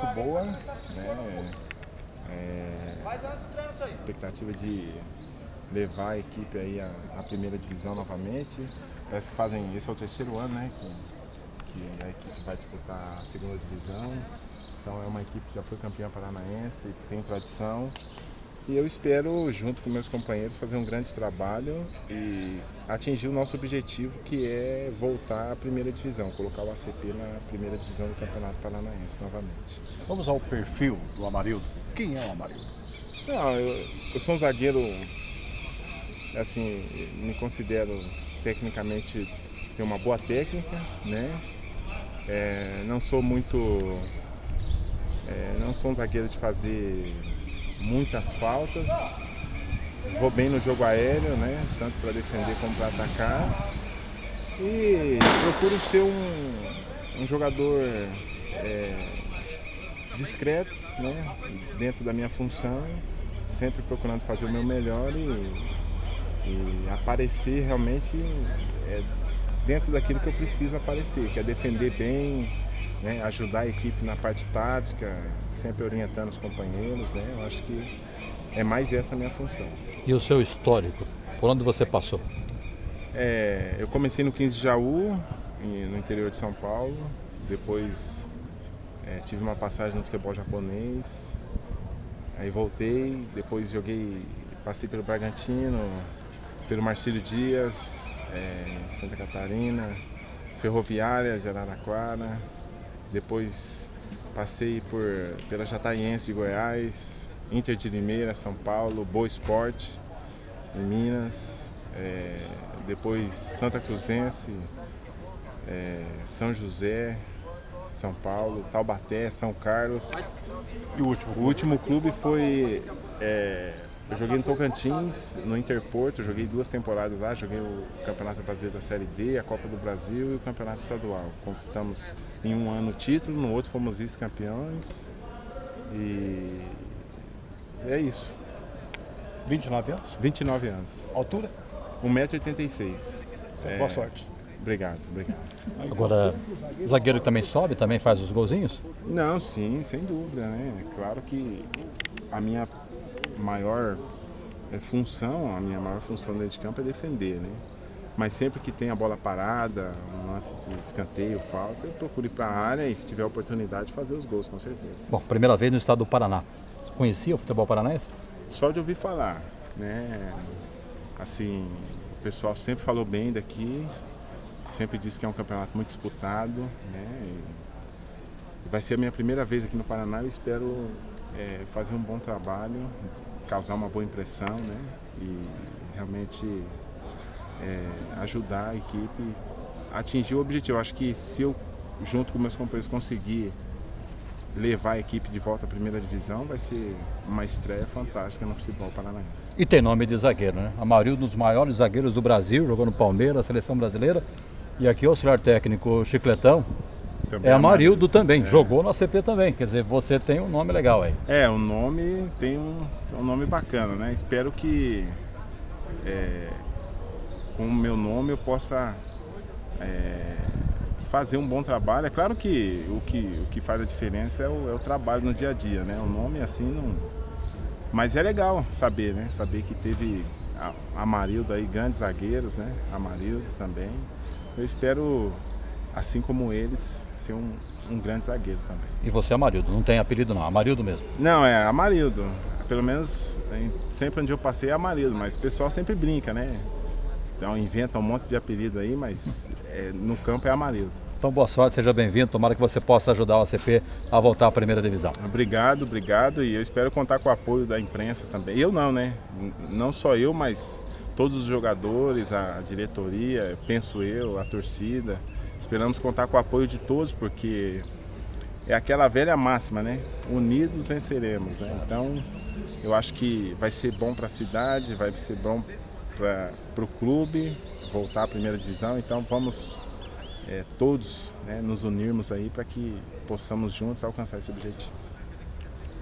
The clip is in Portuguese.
muito boa, né? É, a expectativa de levar a equipe aí à, primeira divisão novamente. Parece que fazem, esse é o terceiro ano, né? Que, que a equipe vai disputar a segunda divisão. Então é uma equipe que já foi campeã paranaense, tem tradição. E eu espero, junto com meus companheiros, fazer um grande trabalho e atingir o nosso objetivo, que é voltar à primeira divisão, colocar o ACP na primeira divisão do Campeonato Paranaense novamente. Vamos ao perfil do Amarildo. Quem é o Amarildo? Não, eu, eu sou um zagueiro, assim, me considero tecnicamente, tenho uma boa técnica, né? É, não sou muito. É, não sou um zagueiro de fazer muitas faltas. Vou bem no jogo aéreo, né? Tanto para defender como para atacar. E procuro ser um, um jogador é, discreto, né? Dentro da minha função, sempre procurando fazer o meu melhor e, e aparecer realmente é, dentro daquilo que eu preciso aparecer, que é defender bem, né, ajudar a equipe na parte tática, sempre orientando os companheiros. Né, eu acho que é mais essa a minha função. E o seu histórico? Por onde você passou? É, eu comecei no 15 de Jaú, no interior de São Paulo. Depois é, tive uma passagem no futebol japonês. Aí voltei, depois joguei, passei pelo Bragantino, pelo Marcílio Dias, é, Santa Catarina, Ferroviária de Araraquara, depois passei por, pela Jataiense de Goiás, Inter de Limeira, São Paulo, Boa Esporte, em Minas, é, depois Santa Cruzense, é, São José, São Paulo, Taubaté, São Carlos. E o último? O último clube foi é, eu joguei no Tocantins, no Interporto, eu joguei duas temporadas lá, joguei o Campeonato Brasileiro da Série D, a Copa do Brasil e o Campeonato Estadual. Conquistamos em um ano o título, no outro fomos vice-campeões. E é isso. 29 anos? 29 anos. Altura? 1,86m. É, boa sorte. Obrigado, obrigado. Agora, o zagueiro também sobe, também faz os golzinhos? Não, sim, sem dúvida, né? Claro que a minha maior é, função, a minha maior função dentro de campo é defender, né? Mas sempre que tem a bola parada, um lance de escanteio, falta, eu procuro ir para a área e se tiver oportunidade fazer os gols, com certeza. Bom, primeira vez no estado do Paraná. Você conhecia o futebol paranaense? Só de ouvir falar, né? Assim, o pessoal sempre falou bem daqui, sempre disse que é um campeonato muito disputado, né? E vai ser a minha primeira vez aqui no Paraná, eu espero é, fazer um bom trabalho, causar uma boa impressão, né? E realmente é, ajudar a equipe a atingir o objetivo. Acho que se eu, junto com meus companheiros, conseguir levar a equipe de volta à primeira divisão, vai ser uma estreia fantástica no futebol paranaense. E tem nome de zagueiro, né? A maioria dos maiores zagueiros do Brasil, jogou no Palmeiras, seleção brasileira. E aqui o auxiliar técnico Chicletão, também é Amarildo também, é. jogou na CP também. Quer dizer, você tem um nome legal aí. É, o nome tem um, um nome bacana, né? Espero que é, com o meu nome eu possa é, fazer um bom trabalho. É claro que o que, o que faz a diferença é o, é o trabalho no dia a dia, né? O nome assim não. Mas é legal saber, né? Saber que teve Amarildo aí, grandes zagueiros, né? Amarildo também. Eu espero assim como eles, ser um, um grande zagueiro também. E você é Amarildo, não tem apelido não, Amarildo mesmo? Não, é Amarildo. Pelo menos sempre onde eu passei é Amarildo, mas o pessoal sempre brinca, né? Então inventa um monte de apelido aí, mas é, no campo é Amarildo. Então boa sorte, seja bem-vindo. Tomara que você possa ajudar o ACP a voltar à primeira divisão. Obrigado, obrigado. E eu espero contar com o apoio da imprensa também. Eu não, né? Não só eu, mas todos os jogadores, a diretoria, penso eu, a torcida. Esperamos contar com o apoio de todos, porque é aquela velha máxima, né? Unidos venceremos. Né? Então, eu acho que vai ser bom para a cidade, vai ser bom para o clube voltar à primeira divisão. Então, vamos é, todos né, nos unirmos aí para que possamos juntos alcançar esse objetivo.